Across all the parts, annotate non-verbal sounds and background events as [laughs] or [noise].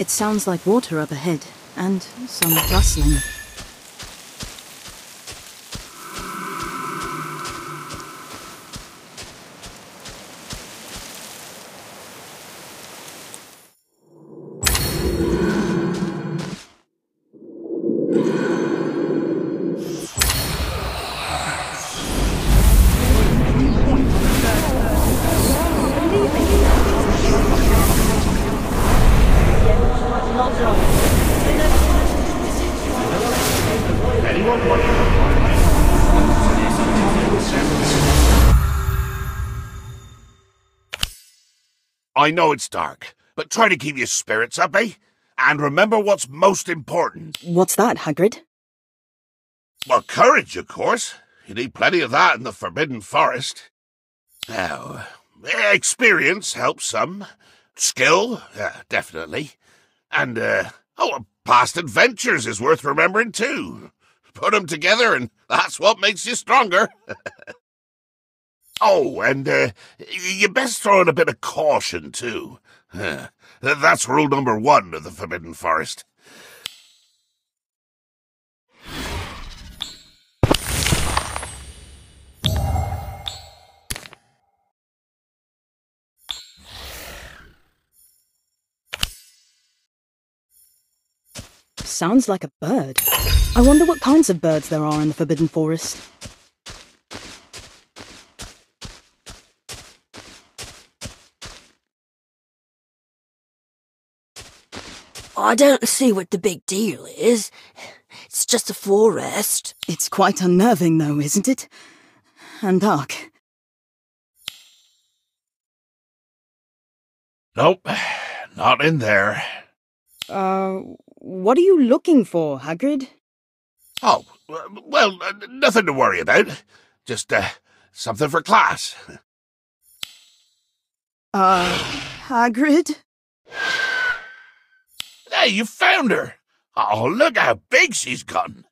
It sounds like water up ahead, and some rustling. I know it's dark, but try to keep your spirits up, eh? And remember what's most important. What's that, Hagrid? Well, courage, of course. You need plenty of that in the Forbidden Forest. Now, experience helps some. Skill, uh, definitely. And, uh, oh, past adventures is worth remembering too. Put 'em together and that's what makes you stronger. [laughs] oh, and, uh, you best throw in a bit of caution too. That's rule number one of the Forbidden Forest. Sounds like a bird. I wonder what kinds of birds there are in the Forbidden Forest. I don't see what the big deal is. It's just a forest. It's quite unnerving, though, isn't it? And dark. Nope, not in there. Uh, what are you looking for, Hagrid? Oh, well, nothing to worry about. Just, uh, something for class. Uh, Hagrid? Hey, you found her! Oh, look how big she's gotten!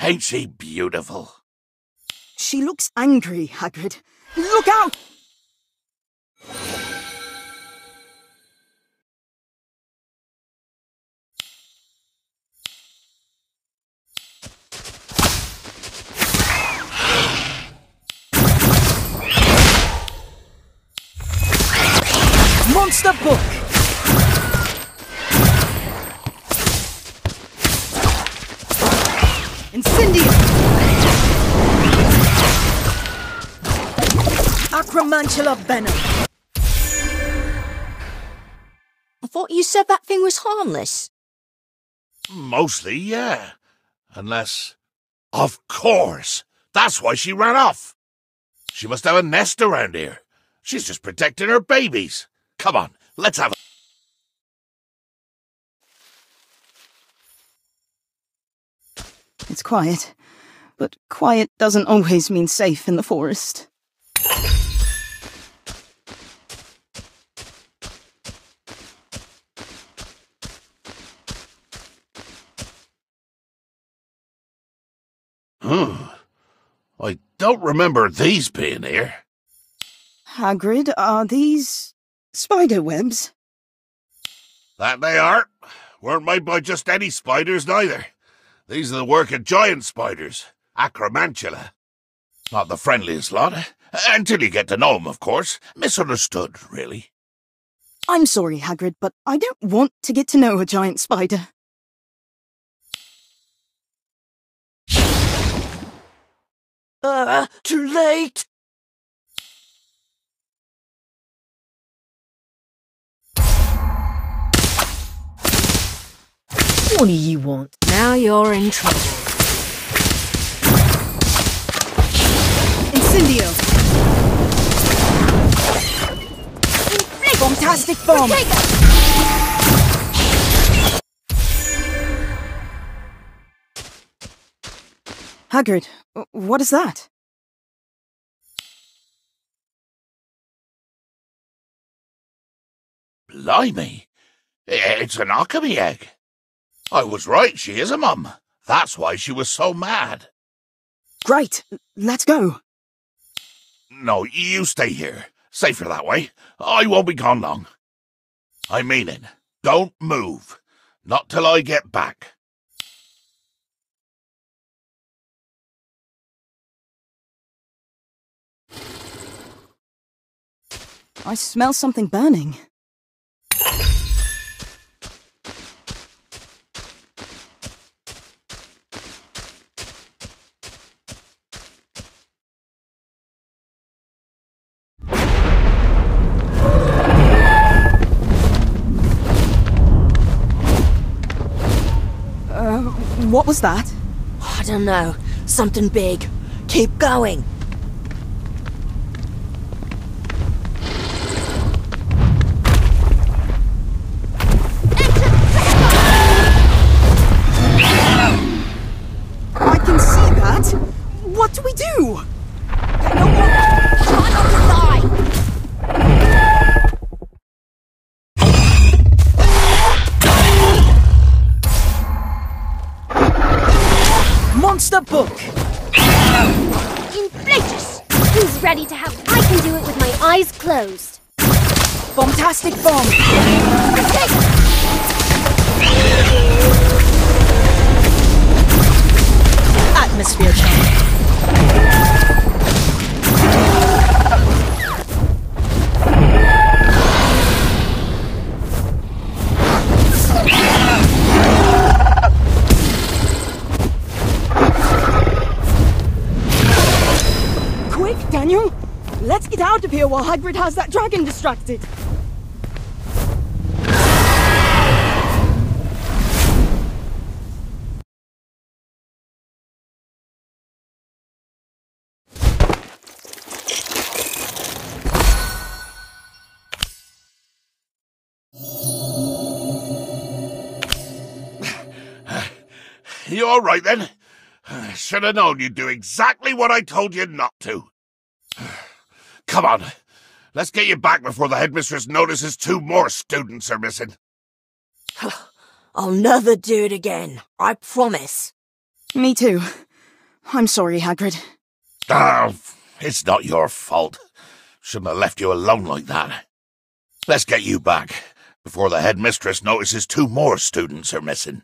Ain't she beautiful? She looks angry, Hagrid. Look out! Monster Book! Incendio! Acromantula Venom! I thought you said that thing was harmless. Mostly, yeah. Unless. Of course! That's why she ran off! She must have a nest around here. She's just protecting her babies. Come on, let's have a. It's quiet, but quiet doesn't always mean safe in the forest. Hmm. I don't remember these being here. Hagrid, are these spider webs? That they are. Weren't made by just any spiders, neither. These are the work of giant spiders, Acromantula. Not the friendliest lot. Until you get to know 'em, of course. Misunderstood, really. I'm sorry, Hagrid, but I don't want to get to know a giant spider. Uh, too late. What do you want? Now you're in trouble. Incendio! Bombastic bomb! Hagrid, what is that? Blimey. It's an alchemy egg. I was right, she is a mum. That's why she was so mad. Great, let's go. No, you stay here. Safer that way. I won't be gone long. I mean it. Don't move. Not till I get back. I smell something burning. What was that? I don't know. Something big. Keep going. Monster book. Inflatus! Who's ready to have. I can do it with my eyes closed. Bombastic bomb. Atmosphere change. While Hagrid has that dragon distracted. You all right then? Should have known you'd do exactly what I told you not to. [sighs] Come on, let's get you back before the headmistress notices two more students are missing. [sighs] I'll never do it again. I promise. Me too. I'm sorry, Hagrid. Ah, it's not your fault. Shouldn't have left you alone like that. Let's get you back before the headmistress notices two more students are missing.